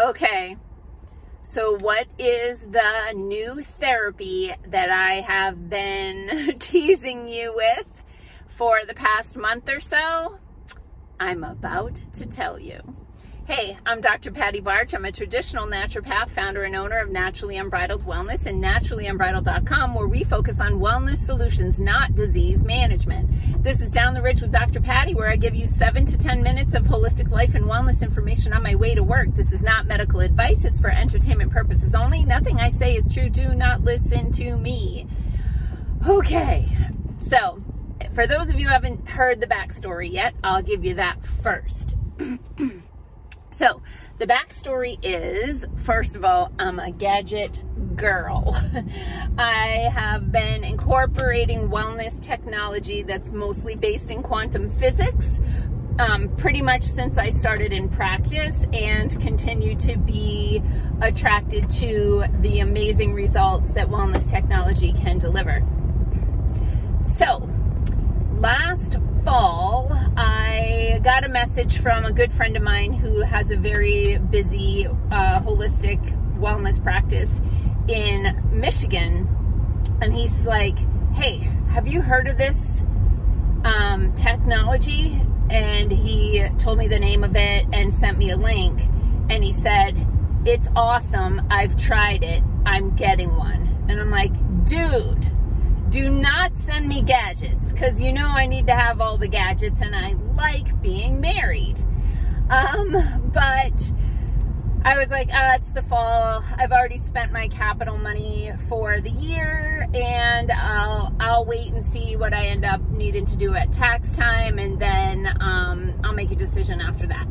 Okay, so what is the new therapy that I have been teasing you with for the past month or so? I'm about to tell you. Hey, I'm Dr. Patti Bartsch. I'm a traditional naturopath, founder and owner of Naturally Unbridled Wellness and naturallyunbridled.com, where we focus on wellness solutions, not disease management. This is Down the Ridge with Dr. Patti, where I give you seven to 10 minutes of holistic life and wellness information on my way to work. This is not medical advice, it's for entertainment purposes only. Nothing I say is true. Do not listen to me. Okay, so for those of you who haven't heard the backstory yet, I'll give you that first. So, the backstory is first of all, I'm a gadget girl. I have been incorporating wellness technology that's mostly based in quantum physics um, pretty much since I started in practice and continue to be attracted to the amazing results that wellness technology can deliver. So, last fall, I got a message from a good friend of mine who has a very busy uh, holistic wellness practice in Michigan. And he's like, Hey, have you heard of this um, technology? And he told me the name of it and sent me a link. And he said, It's awesome. I've tried it. I'm getting one. And I'm like, Dude do not send me gadgets because you know I need to have all the gadgets and I like being married. Um, but I was like, ah, it's the fall. I've already spent my capital money for the year and I'll, I'll wait and see what I end up needing to do at tax time and then um, I'll make a decision after that.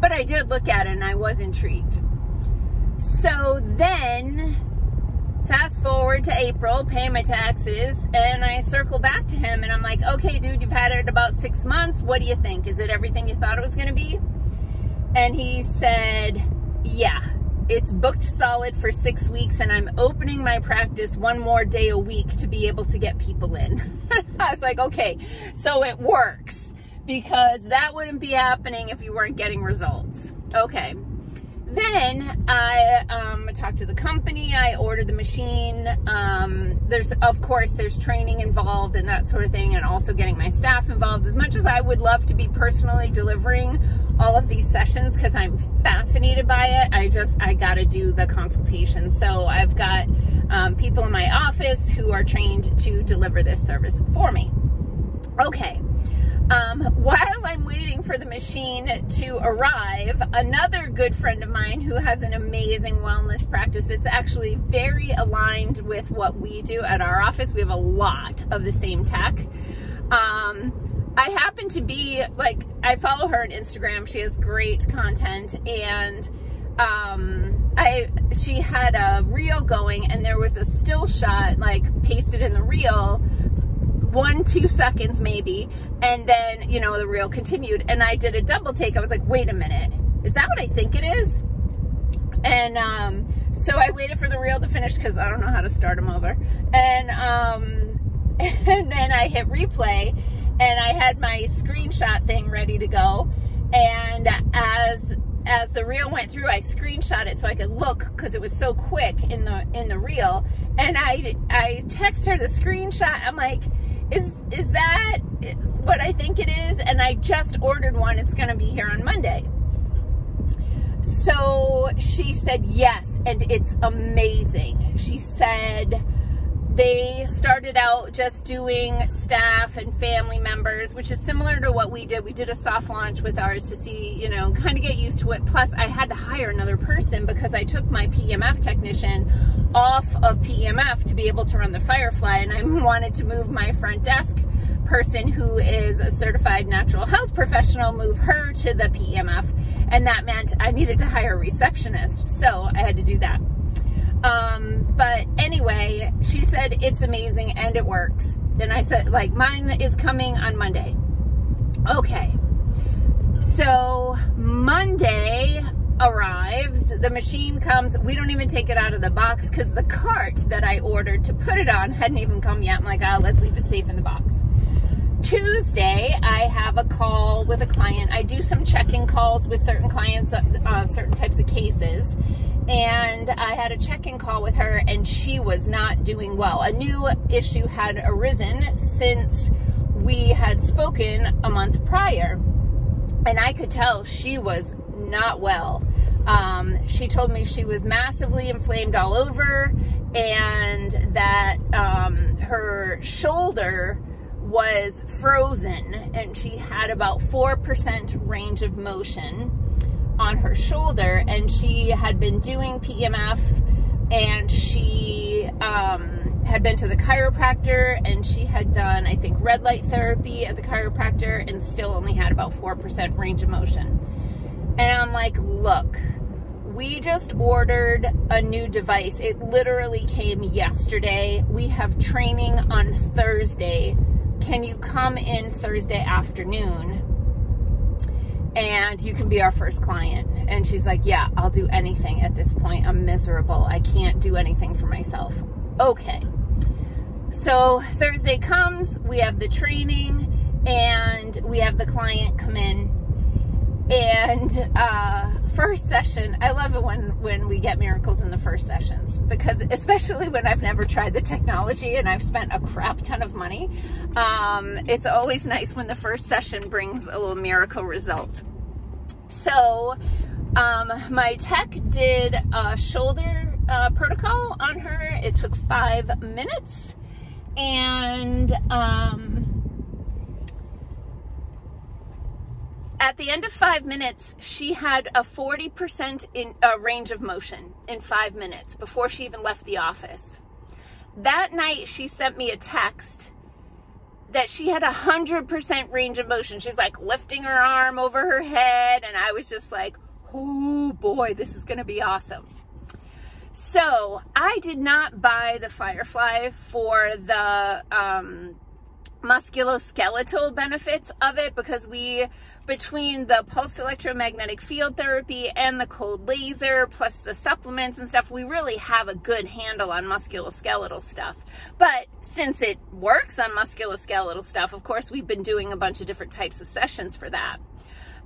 But I did look at it and I was intrigued. So then fast forward to April, paying my taxes, and I circle back to him and I'm like, okay, dude, you've had it about six months. What do you think? Is it everything you thought it was going to be? And he said, yeah, it's booked solid for six weeks and I'm opening my practice one more day a week to be able to get people in. I was like, okay, so it works because that wouldn't be happening if you weren't getting results. Okay. Then I um, talked to the company. I ordered the machine. Um, there's, of course, there's training involved and that sort of thing, and also getting my staff involved. As much as I would love to be personally delivering all of these sessions because I'm fascinated by it, I just I got to do the consultation. So I've got um, people in my office who are trained to deliver this service for me. Okay. Um, while I'm waiting for the machine to arrive, another good friend of mine who has an amazing wellness practice that's actually very aligned with what we do at our office. We have a lot of the same tech. Um, I happen to be like, I follow her on Instagram. She has great content and um, I she had a reel going and there was a still shot like pasted in the reel one, two seconds maybe. And then, you know, the reel continued. And I did a double take. I was like, wait a minute. Is that what I think it is? And um, so I waited for the reel to finish because I don't know how to start them over. And, um, and then I hit replay and I had my screenshot thing ready to go. And as as the reel went through, I screenshot it so I could look because it was so quick in the in the reel. And I I text her the screenshot. I'm like, is is that what I think it is? And I just ordered one. It's going to be here on Monday. So she said yes, and it's amazing. She said they started out just doing staff and family members, which is similar to what we did. We did a soft launch with ours to see, you know, kind of get used to it. Plus, I had to hire another person because I took my PEMF technician off of PEMF to be able to run the Firefly, and I wanted to move my front desk person who is a certified natural health professional move her to the PEMF and that meant I needed to hire a receptionist so I had to do that um, but anyway, she said it's amazing and it works. And I said, like, mine is coming on Monday. Okay. So Monday arrives, the machine comes. We don't even take it out of the box because the cart that I ordered to put it on hadn't even come yet. I'm like, oh, let's leave it safe in the box. Tuesday, I have a call with a client. I do some check-in calls with certain clients, uh, certain types of cases. And I had a check-in call with her and she was not doing well. A new issue had arisen since we had spoken a month prior. And I could tell she was not well. Um, she told me she was massively inflamed all over and that um, her shoulder was frozen and she had about 4% range of motion on her shoulder and she had been doing PEMF and she um, had been to the chiropractor and she had done, I think, red light therapy at the chiropractor and still only had about 4% range of motion. And I'm like, look, we just ordered a new device. It literally came yesterday. We have training on Thursday. Can you come in Thursday afternoon? And you can be our first client. And she's like, Yeah, I'll do anything at this point. I'm miserable. I can't do anything for myself. Okay. So Thursday comes, we have the training, and we have the client come in and uh, first session, I love it when when we get miracles in the first sessions because especially when I've never tried the technology and I've spent a crap ton of money, um, it's always nice when the first session brings a little miracle result. So, um, my tech did a shoulder uh, protocol on her. It took five minutes, and um, at the end of five minutes, she had a 40% in uh, range of motion in five minutes before she even left the office. That night, she sent me a text that she had a 100% range of motion. She's like lifting her arm over her head, and I was just like, oh boy, this is going to be awesome. So I did not buy the Firefly for the um, musculoskeletal benefits of it because we between the pulsed electromagnetic field therapy and the cold laser plus the supplements and stuff we really have a good handle on musculoskeletal stuff but since it works on musculoskeletal stuff of course we've been doing a bunch of different types of sessions for that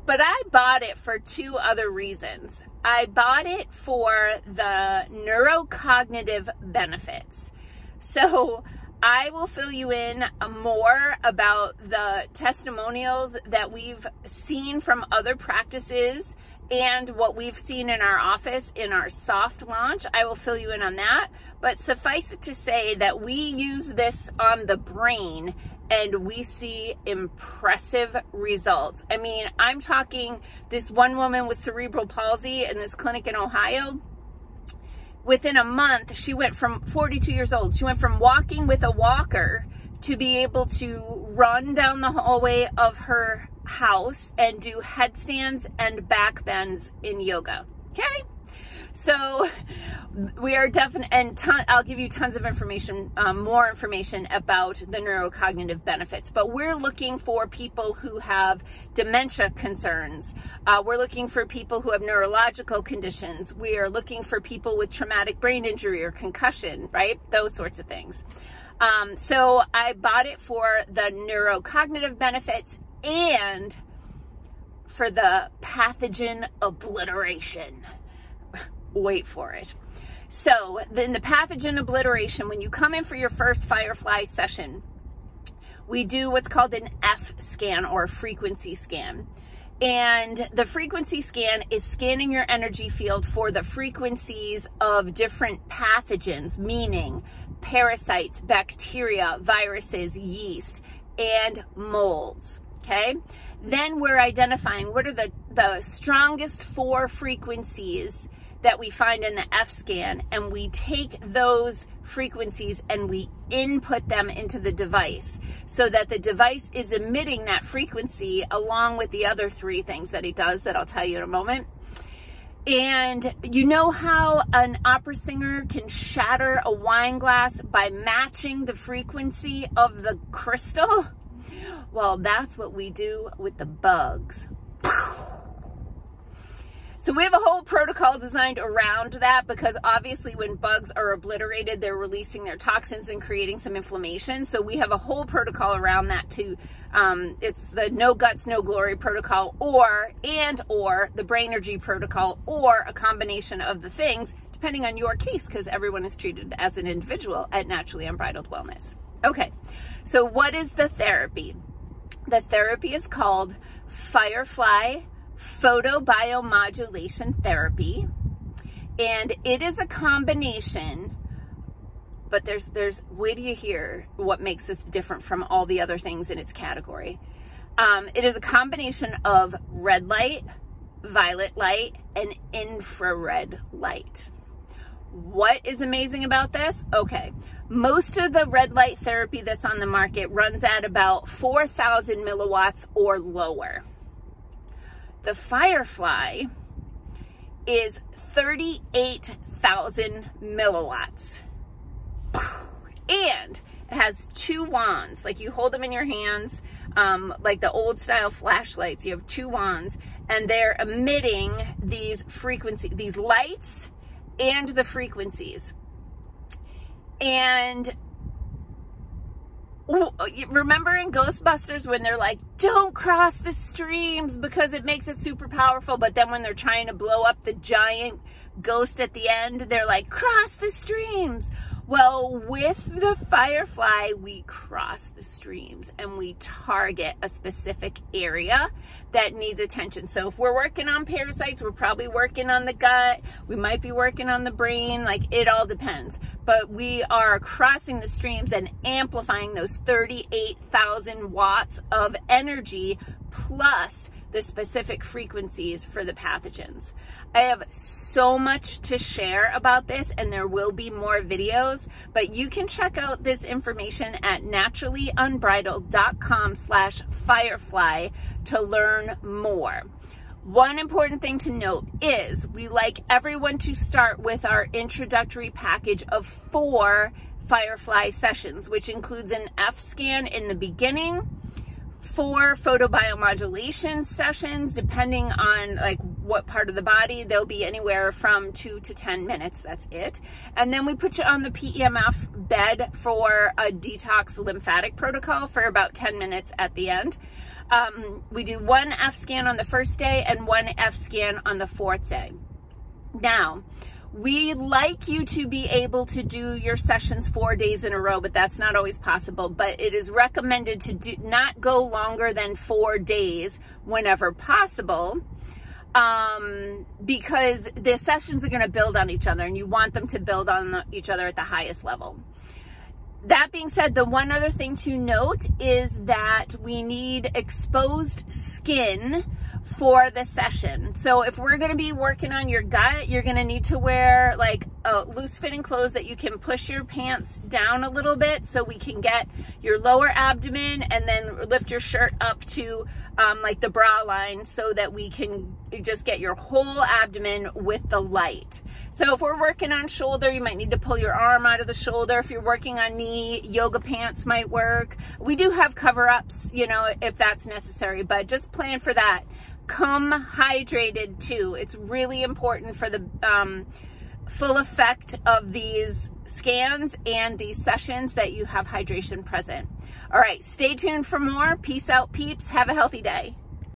but I bought it for two other reasons. I bought it for the neurocognitive benefits. So I will fill you in more about the testimonials that we've seen from other practices and what we've seen in our office in our soft launch. I will fill you in on that. But suffice it to say that we use this on the brain and we see impressive results. I mean, I'm talking this one woman with cerebral palsy in this clinic in Ohio within a month, she went from 42 years old, she went from walking with a walker to be able to run down the hallway of her house and do headstands and back bends in yoga. Okay? So we are definitely, and ton, I'll give you tons of information, um, more information about the neurocognitive benefits. But we're looking for people who have dementia concerns. Uh, we're looking for people who have neurological conditions. We are looking for people with traumatic brain injury or concussion, right? Those sorts of things. Um, so I bought it for the neurocognitive benefits and for the pathogen obliteration wait for it. So then the pathogen obliteration, when you come in for your first Firefly session, we do what's called an F scan or frequency scan. And the frequency scan is scanning your energy field for the frequencies of different pathogens, meaning parasites, bacteria, viruses, yeast, and molds. Okay. Then we're identifying what are the, the strongest four frequencies that we find in the F scan and we take those frequencies and we input them into the device so that the device is emitting that frequency along with the other three things that it does that I'll tell you in a moment. And you know how an opera singer can shatter a wine glass by matching the frequency of the crystal? Well, that's what we do with the bugs. So we have a whole protocol designed around that because obviously when bugs are obliterated, they're releasing their toxins and creating some inflammation. So we have a whole protocol around that too. Um, it's the no guts, no glory protocol or, and or the Brainergy protocol or a combination of the things depending on your case because everyone is treated as an individual at Naturally Unbridled Wellness. Okay, so what is the therapy? The therapy is called Firefly Photobiomodulation Therapy, and it is a combination. But there's there's wait till you hear what makes this different from all the other things in its category. Um, it is a combination of red light, violet light, and infrared light. What is amazing about this? Okay, most of the red light therapy that's on the market runs at about 4,000 milliwatts or lower. The Firefly is 38,000 milliwatts. And it has two wands, like you hold them in your hands, um, like the old style flashlights. You have two wands, and they're emitting these frequency, these lights and the frequencies. And Uh, remember in Ghostbusters when they're like, don't cross the streams because it makes it super powerful. But then when they're trying to blow up the giant ghost at the end, they're like, cross the streams. Well, with the Firefly, we cross the streams and we target a specific area that needs attention. So if we're working on parasites, we're probably working on the gut. We might be working on the brain. Like it all depends. But we are crossing the streams and amplifying those 38,000 watts of energy plus the specific frequencies for the pathogens. I have so much to share about this and there will be more videos, but you can check out this information at naturallyunbridled.com slash firefly to learn more. One important thing to note is we like everyone to start with our introductory package of four Firefly sessions, which includes an F scan in the beginning, four photobiomodulation sessions, depending on like what part of the body. They'll be anywhere from two to 10 minutes. That's it. And then we put you on the PEMF bed for a detox lymphatic protocol for about 10 minutes at the end. Um, we do one F scan on the first day and one F scan on the fourth day. Now, we like you to be able to do your sessions four days in a row, but that's not always possible. But it is recommended to do not go longer than four days whenever possible. Um, because the sessions are going to build on each other and you want them to build on each other at the highest level. That being said, the one other thing to note is that we need exposed skin for the session. So if we're going to be working on your gut, you're going to need to wear like a loose fitting clothes that you can push your pants down a little bit so we can get your lower abdomen and then lift your shirt up to um, like the bra line so that we can just get your whole abdomen with the light. So if we're working on shoulder, you might need to pull your arm out of the shoulder. If you're working on knee, yoga pants might work. We do have cover ups, you know, if that's necessary, but just plan for that come hydrated too. It's really important for the um, full effect of these scans and these sessions that you have hydration present. All right, stay tuned for more. Peace out, peeps. Have a healthy day.